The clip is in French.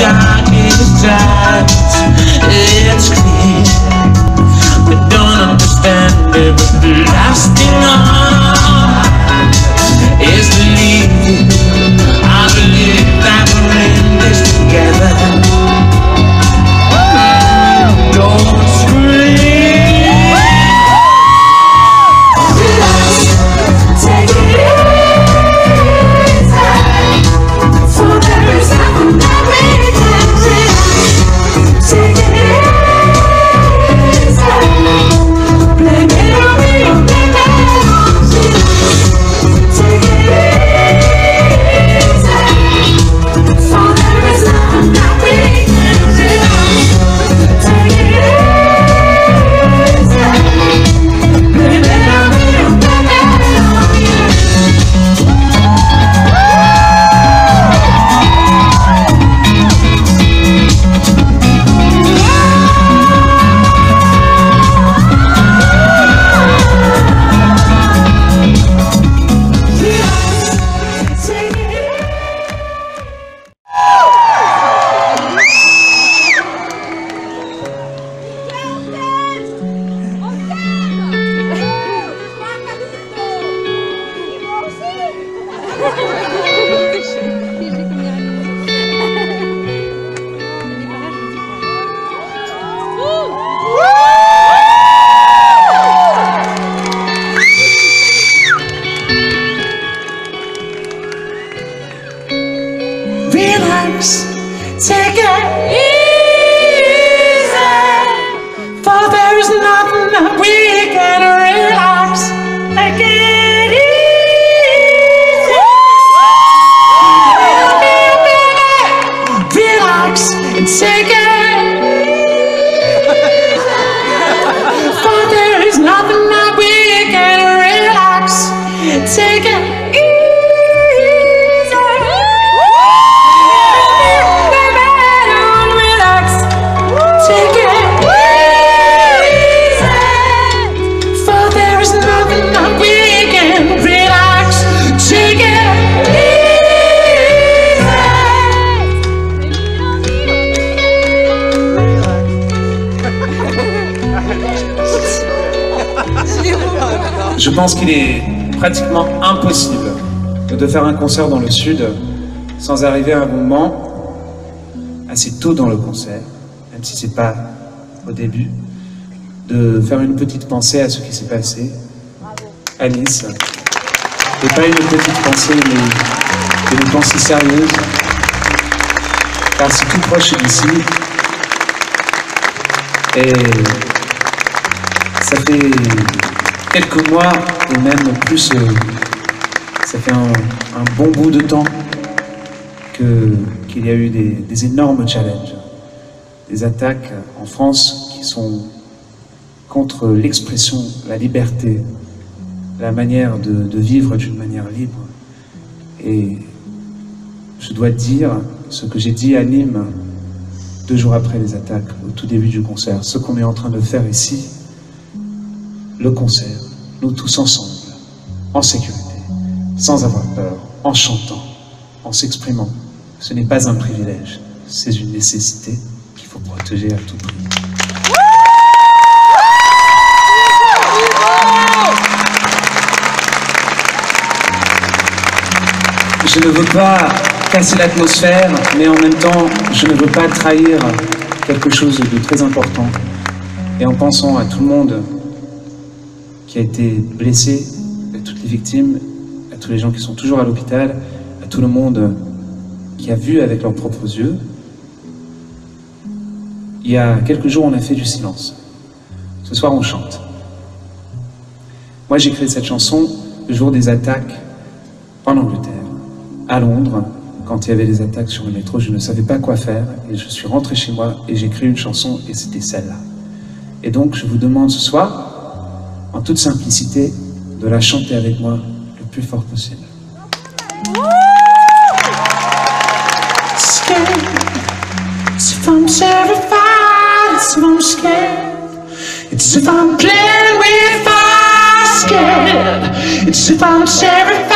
darkest times. It's clear Relax, take it easy, Je pense qu'il est pratiquement impossible de faire un concert dans le sud sans arriver à un moment assez tôt dans le concert, même si c'est pas au début, de faire une petite pensée à ce qui s'est passé à Nice. Et pas une petite pensée, mais une pensée sérieuse, car c'est tout proche d'ici. Et ça fait quelques mois, et même plus, euh, ça fait un, bon bout de temps qu'il y a eu des, des énormes challenges, des attaques en France qui sont contre l'expression, la liberté, la manière de, de vivre d'une manière libre. Et je dois dire ce que j'ai dit à Nîmes deux jours après les attaques, au tout début du concert, ce qu'on est en train de faire ici, le concert, nous tous ensemble, en sécurité, sans avoir peur, en chantant, en s'exprimant. Ce n'est pas un privilège, c'est une nécessité qu'il faut protéger à tout prix. Je ne veux pas casser l'atmosphère, mais en même temps, je ne veux pas trahir quelque chose de très important. Et en pensant à tout le monde qui a été blessé, à toutes les victimes, à tous les gens qui sont toujours à l'hôpital, à tout le monde qui a vu avec leurs propres yeux, il y a quelques jours, on a fait du silence. Ce soir, on chante. Moi, j'ai créé cette chanson le jour des attaques en Angleterre, à Londres, quand il y avait des attaques sur le métro. Je ne savais pas quoi faire et je suis rentré chez moi et j'ai créé une chanson et c'était celle-là. Et donc, je vous demande ce soir, en toute simplicité, de la chanter avec moi le plus fort possible. It's if I'm playing with. It's if I'm terrified,